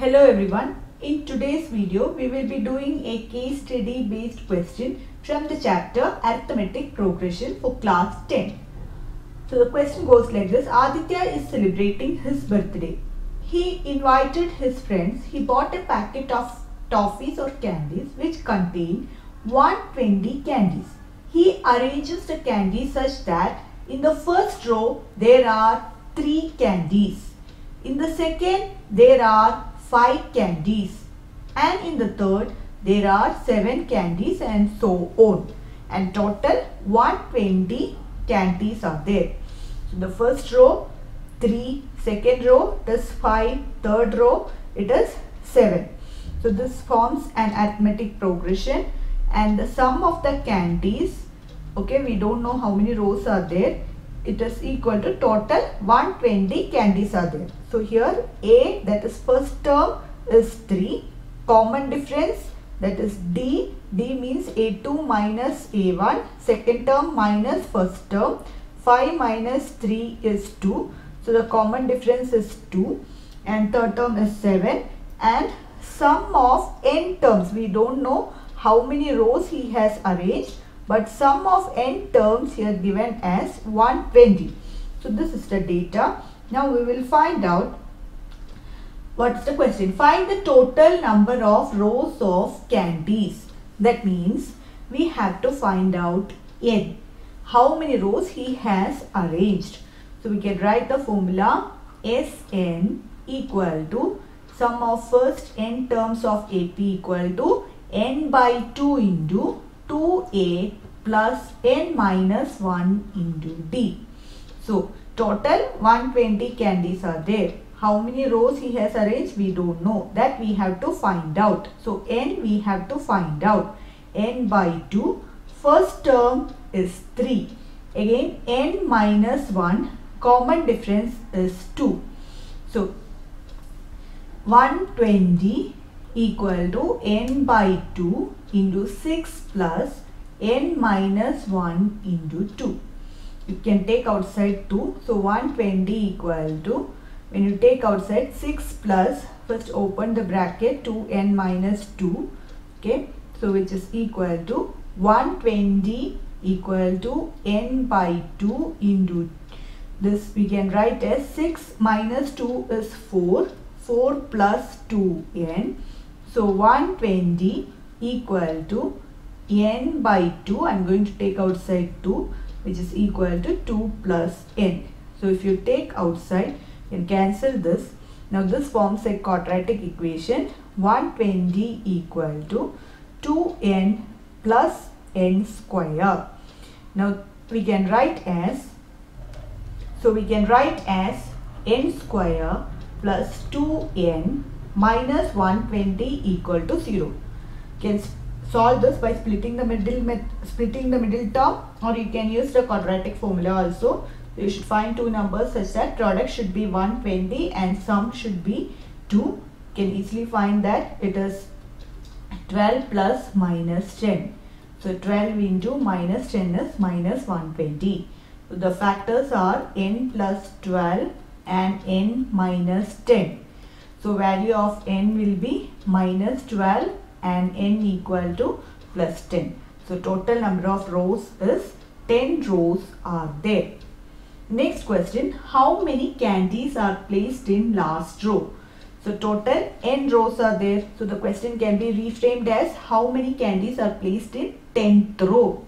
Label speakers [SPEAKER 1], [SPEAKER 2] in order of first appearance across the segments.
[SPEAKER 1] Hello everyone. In today's video, we will be doing a case study based question from the chapter Arithmetic Progression for class 10. So the question goes like this. Aditya is celebrating his birthday. He invited his friends. He bought a packet of toffees or candies which contain 120 candies. He arranges the candies such that in the first row there are 3 candies. In the second there are 5 candies. And in the third there are 7 candies and so on. And total 120 candies are there. So the first row 3, second row it is 5, third row it is 7. So this forms an arithmetic progression. And the sum of the candies okay we don't know how many rows are there it is equal to total 120 candies are there. So here A that is first term is 3 common difference that is D. D means A2 minus A1 second term minus first term. 5 minus 3 is 2 so the common difference is 2 and third term is 7 and sum of n terms. We don't know how many rows he has arranged but sum of n terms here given as 120 so this is the data. Now we will find out what's the question. Find the total number of rows of candies. That means we have to find out n. How many rows he has arranged. So we can write the formula Sn equal to sum of first n terms of AP equal to n by 2 into 2a plus n minus 1 into d. So total 120 candies are there. How many rows he has arranged we don't know that we have to find out. So n we have to find out n by 2 first term is 3 again n minus 1 common difference is 2. So 120 equal to n by 2 into 6 plus n minus 1 into 2. You can take outside 2. So 120 equal to when you take outside 6 plus first open the bracket 2n minus 2 okay so which is equal to 120 equal to n by 2 into this we can write as 6 minus 2 is 4 4 plus 2n so 120 equal to n by 2 I'm going to take outside 2 which is equal to 2 plus n. So if you take outside you can cancel this. Now this forms a quadratic equation. 120 equal to 2n plus n square. Now we can write as so we can write as n square plus 2n minus 120 equal to 0 You can solve this by splitting the middle splitting the middle term or you can use the quadratic formula also. You should find two numbers such that product should be 120 and sum should be 2 you can easily find that it is 12 plus minus 10 so 12 into minus 10 is minus 120 so the factors are n plus 12 and n minus 10 so value of n will be minus 12 and n equal to plus 10. So total number of rows is 10 rows are there. Next question, how many candies are placed in last row? So total n rows are there. So the question can be reframed as how many candies are placed in 10th row.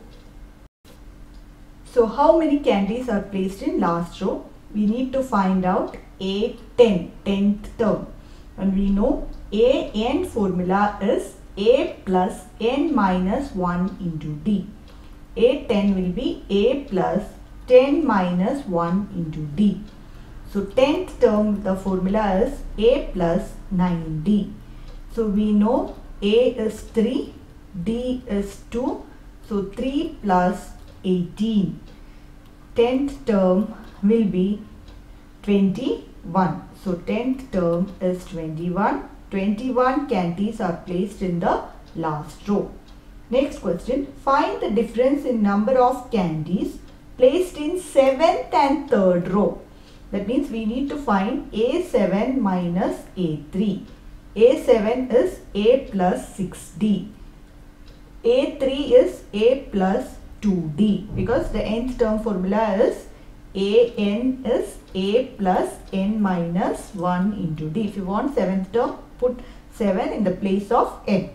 [SPEAKER 1] So how many candies are placed in last row? We need to find out A 10, 10th term. And we know A n formula is a plus n minus 1 into d. A10 will be a plus 10 minus 1 into d. So 10th term the formula is a plus 9d. So we know a is 3, d is 2. So 3 plus 18. 10th term will be 21. So 10th term is 21 21 candies are placed in the last row. Next question. Find the difference in number of candies placed in 7th and 3rd row. That means we need to find A7 minus A3. A7 is A plus 6D. A3 is A plus 2D because the nth term formula is an is a plus n minus 1 into d. If you want seventh term, put 7 in the place of n.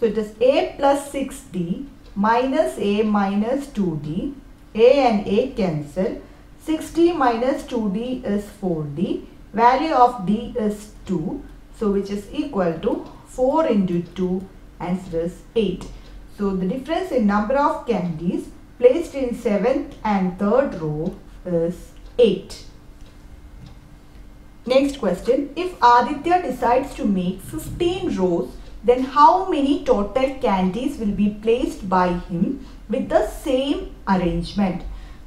[SPEAKER 1] So it is a plus 6d minus a minus 2d. a and a cancel. 6d minus 2d is 4d. Value of d is 2. So which is equal to 4 into 2 answer is 8. So the difference in number of candies placed in 7th and 3rd row is 8. Next question. If Aditya decides to make 15 rows, then how many total candies will be placed by him with the same arrangement?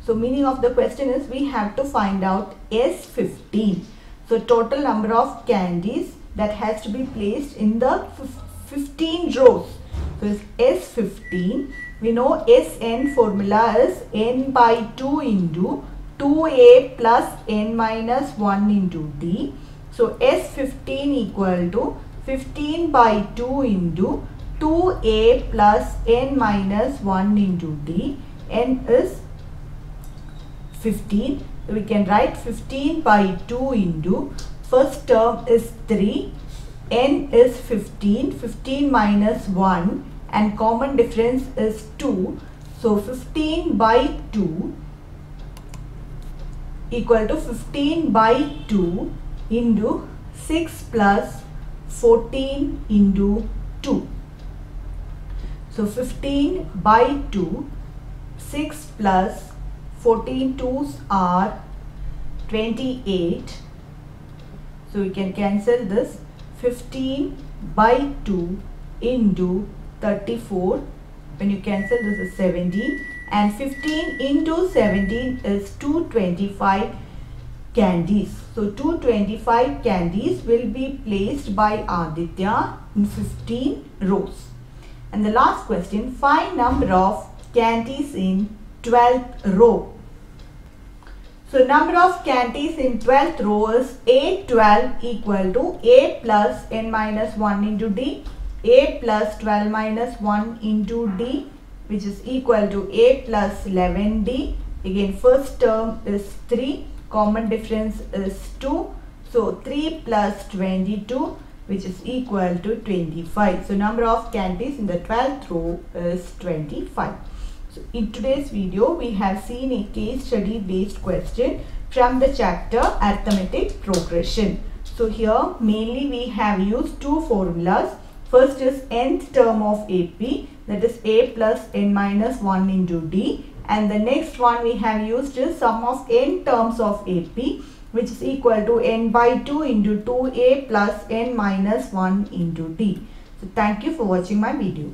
[SPEAKER 1] So meaning of the question is we have to find out S15. So total number of candies that has to be placed in the 15 rows. So it's S15. We know Sn formula is n by 2 into 2a plus n minus 1 into d. So S15 equal to 15 by 2 into 2a plus n minus 1 into d. n is 15. We can write 15 by 2 into first term is 3. n is 15. 15 minus 1 and common difference is 2. So 15 by 2 equal to 15 by 2 into 6 plus 14 into 2. So 15 by 2, 6 plus 14 2s are 28. So we can cancel this 15 by 2 into 34. When you cancel this is 17 and 15 into 17 is 225 candies. So 225 candies will be placed by Aditya in 15 rows. And the last question, find number of candies in 12th row. So number of candies in 12th row is A12 equal to A plus n minus 1 into D, A plus 12 minus 1 into D which is equal to a plus 11d. Again first term is 3, common difference is 2. So 3 plus 22 which is equal to 25. So number of candies in the 12th row is 25. So in today's video we have seen a case study based question from the chapter arithmetic progression. So here mainly we have used two formulas. First is nth term of AP that is a plus n minus 1 into d and the next one we have used is sum of n terms of AP which is equal to n by 2 into 2a plus n minus 1 into d. So thank you for watching my video.